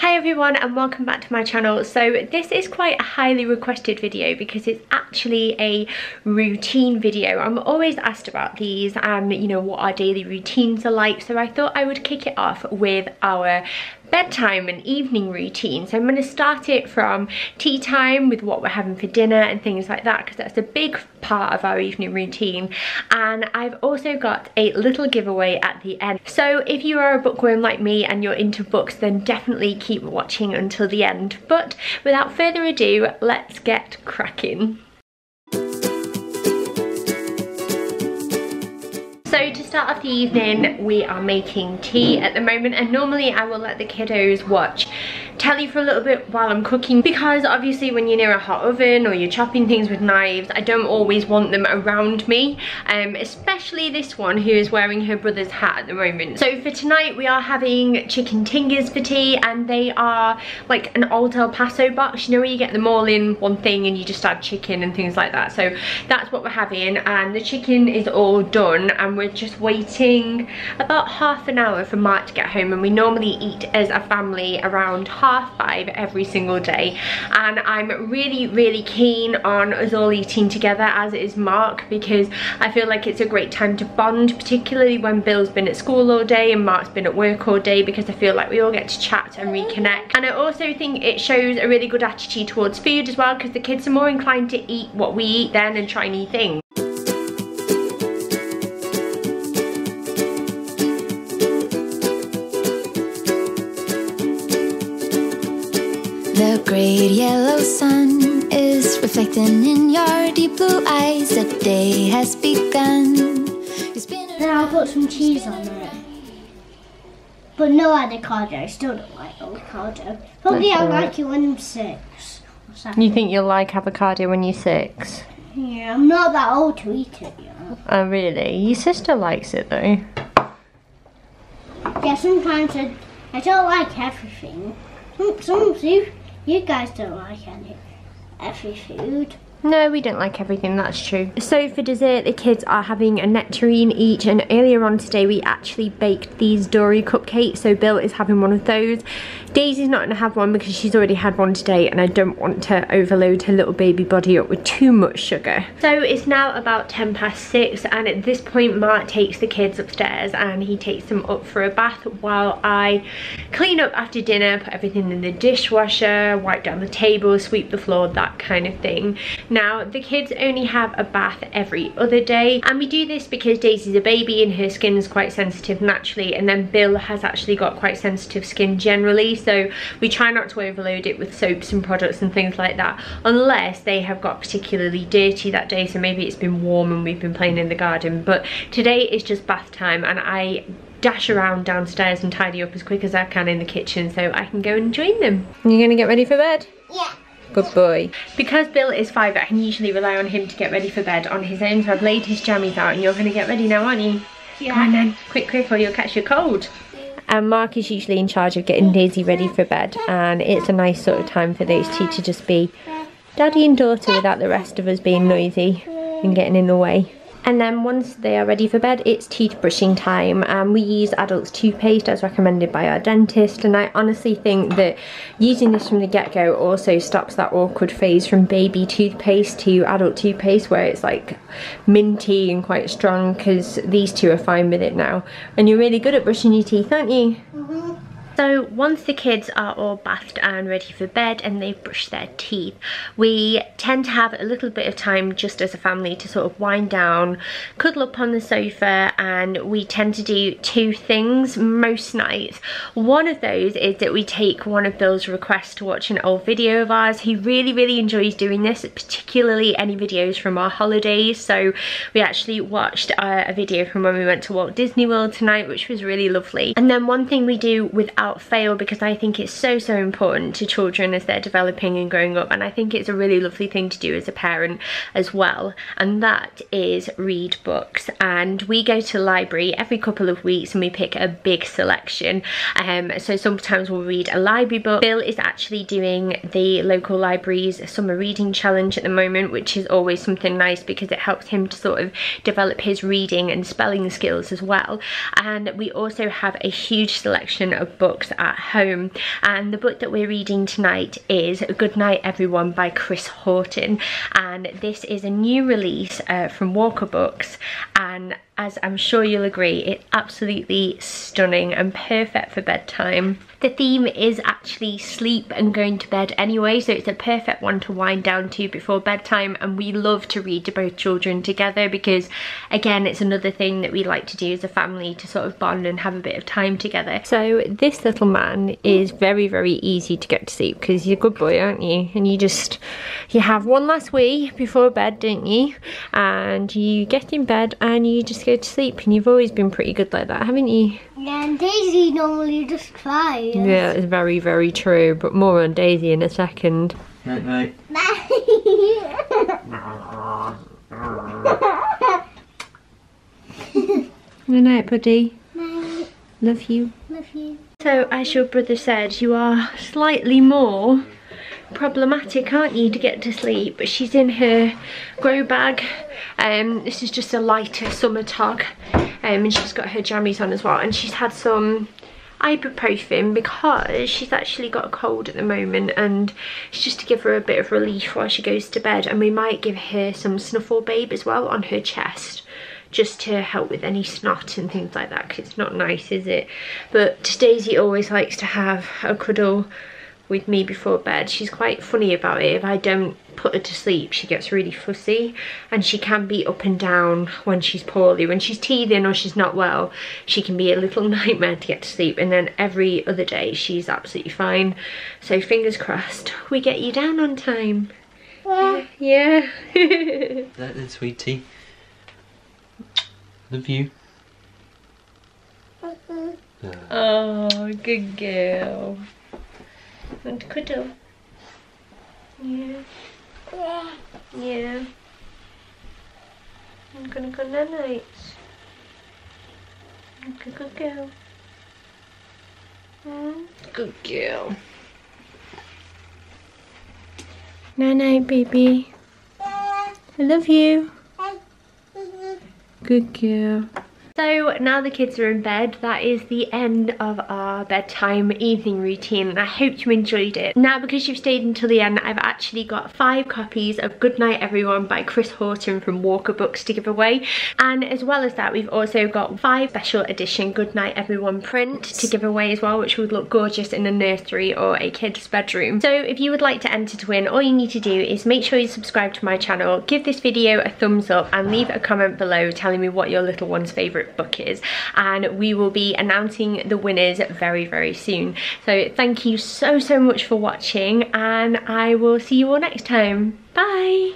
Hi everyone and welcome back to my channel. So this is quite a highly requested video because it's actually a routine video. I'm always asked about these and you know what our daily routines are like so I thought I would kick it off with our bedtime and evening routine. So I'm going to start it from tea time with what we're having for dinner and things like that because that's a big part of our evening routine. And I've also got a little giveaway at the end. So if you are a bookworm like me and you're into books, then definitely keep watching until the end. But without further ado, let's get cracking. Start of the evening, we are making tea at the moment and normally I will let the kiddos watch telly for a little bit while I'm cooking because obviously when you're near a hot oven or you're chopping things with knives I don't always want them around me um, especially this one who is wearing her brother's hat at the moment. So for tonight we are having chicken tingers for tea and they are like an old El Paso box. You know where you get them all in one thing and you just add chicken and things like that. So that's what we're having and the chicken is all done and we're just waiting about half an hour for Mark to get home and we normally eat as a family around half half five every single day and I'm really really keen on us all eating together as is Mark because I feel like it's a great time to bond particularly when Bill's been at school all day and Mark's been at work all day because I feel like we all get to chat and reconnect and I also think it shows a really good attitude towards food as well because the kids are more inclined to eat what we eat then and try new things. The great yellow sun is reflecting in your deep blue eyes. The day has begun. Then I'll put some cheese on it. But no avocado. I still don't like avocado. Probably I'll like it when I'm six. or seven. You think you'll like avocado when you're six? Yeah, I'm not that old to eat it yet. Oh really? Your sister likes it though. Yeah, sometimes I, I don't like everything. Some, some you, you guys don't like any every food. No, we don't like everything, that's true. So for dessert, the kids are having a nectarine each and earlier on today we actually baked these Dory cupcakes, so Bill is having one of those. Daisy's not gonna have one because she's already had one today and I don't want to overload her little baby body up with too much sugar. So it's now about 10 past six and at this point Mark takes the kids upstairs and he takes them up for a bath while I clean up after dinner, put everything in the dishwasher, wipe down the table, sweep the floor, that kind of thing. Now, the kids only have a bath every other day, and we do this because Daisy's a baby and her skin is quite sensitive naturally, and then Bill has actually got quite sensitive skin generally, so we try not to overload it with soaps and products and things like that, unless they have got particularly dirty that day, so maybe it's been warm and we've been playing in the garden, but today is just bath time, and I dash around downstairs and tidy up as quick as I can in the kitchen so I can go and join them. You're gonna get ready for bed? Yeah. Good boy. Because Bill is five, I can usually rely on him to get ready for bed on his own. So I've laid his jammies out and you're going to get ready now, aren't you? Yeah. Come on then. Quick, quick or you'll catch your cold. And Mark is usually in charge of getting Daisy ready for bed. And it's a nice sort of time for those two to just be daddy and daughter without the rest of us being noisy and getting in the way. And then once they are ready for bed, it's teeth brushing time. And we use adults toothpaste as recommended by our dentist. And I honestly think that using this from the get-go also stops that awkward phase from baby toothpaste to adult toothpaste where it's like minty and quite strong because these two are fine with it now. And you're really good at brushing your teeth, aren't you? Mm-hmm. So once the kids are all bathed and ready for bed and they've brushed their teeth, we tend to have a little bit of time just as a family to sort of wind down, cuddle up on the sofa and we tend to do two things most nights. One of those is that we take one of Bill's requests to watch an old video of ours. He really, really enjoys doing this, particularly any videos from our holidays. So we actually watched uh, a video from when we went to Walt Disney World tonight, which was really lovely. And then one thing we do fail because I think it's so, so important to children as they're developing and growing up. And I think it's a really lovely thing to do as a parent as well. And that is read books. And we go to the library every couple of weeks and we pick a big selection. Um, so sometimes we'll read a library book. Bill is actually doing the local library's summer reading challenge at the moment, which is always something nice because it helps him to sort of develop his reading and spelling skills as well. And we also have a huge selection of books books at home. And the book that we're reading tonight is Good Night Everyone by Chris Haughton. And this is a new release uh, from Walker Books. And as I'm sure you'll agree, it's absolutely stunning and perfect for bedtime. The theme is actually sleep and going to bed anyway, so it's a perfect one to wind down to before bedtime and we love to read to both children together because again, it's another thing that we like to do as a family to sort of bond and have a bit of time together. So this little man is very, very easy to get to sleep because you're a good boy, aren't you? And you just, you have one last wee before bed, don't you? And you get in bed and you just go to sleep and you've always been pretty good like that, haven't you? Yeah, and Daisy normally just cries. Yeah, it's very, very true, but more on Daisy in a second. Night night. Good night, buddy. Night. Love you. Love you. So, as your brother said, you are slightly more problematic, aren't you, to get to sleep? But she's in her grow bag. Um, this is just a lighter summer tog. Um, and she's got her jammies on as well. And she's had some ibuprofen because she's actually got a cold at the moment and it's just to give her a bit of relief while she goes to bed and we might give her some Snufflebabe as well on her chest just to help with any snot and things like that because it's not nice is it but Daisy always likes to have a cuddle with me before bed. She's quite funny about it. If I don't put her to sleep, she gets really fussy and she can be up and down when she's poorly. When she's teething or she's not well, she can be a little nightmare to get to sleep. And then every other day, she's absolutely fine. So fingers crossed, we get you down on time. Yeah. Yeah. That then, sweetie. Love you. Mm-hmm. Uh, oh, good girl. To cuddle? Yeah. Yeah. I'm gonna go night. Good, good girl. Mm, Good girl. Night night, baby. I love you. Good girl. So now the kids are in bed, that is the end of our bedtime evening routine. I hope you enjoyed it. Now because you've stayed until the end, I've actually got five copies of Good Night Everyone by Chris Haughton from Walker Books to give away. And as well as that, we've also got five special edition Good Night Everyone print to give away as well, which would look gorgeous in a nursery or a kid's bedroom. So if you would like to enter to win, all you need to do is make sure you subscribe to my channel, give this video a thumbs up and leave a comment below telling me what your little one's book is and we will be announcing the winners very very soon. So thank you so so much for watching and I will see you all next time. Bye